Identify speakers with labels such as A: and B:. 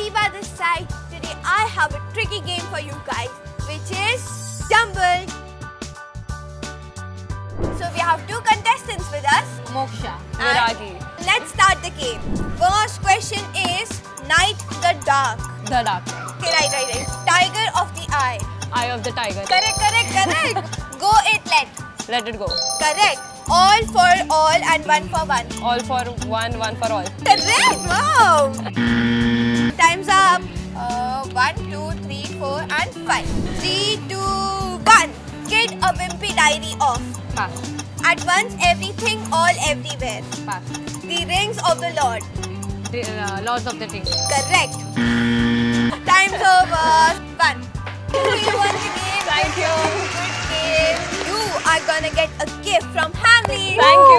A: Ariba this side. Today I have a tricky game for you guys, which is Jumble. So we have two contestants with us.
B: Moksha.
A: And
B: Viragi.
A: Let's start the game. First question is Night the Dark.
B: The Dark.
A: Okay, right, right, right. Tiger of the Eye.
B: Eye of the Tiger.
A: Correct, correct, correct. Go it let.
B: Let it go.
A: Correct. All for all and one for one.
B: All for one, one for all.
A: Correct. Wow. Time's up. Uh, one, two, three, four, and five. Three, two, one. Get a wimpy diary off.
B: Pass.
A: At once, everything, all, everywhere.
B: Pass.
A: The rings of the Lord.
B: The uh, Lords of the Rings.
A: Correct. Time's over. One. You won the game.
B: Thank you.
A: Good game. You are gonna get a gift from Hamley.
B: Thank you.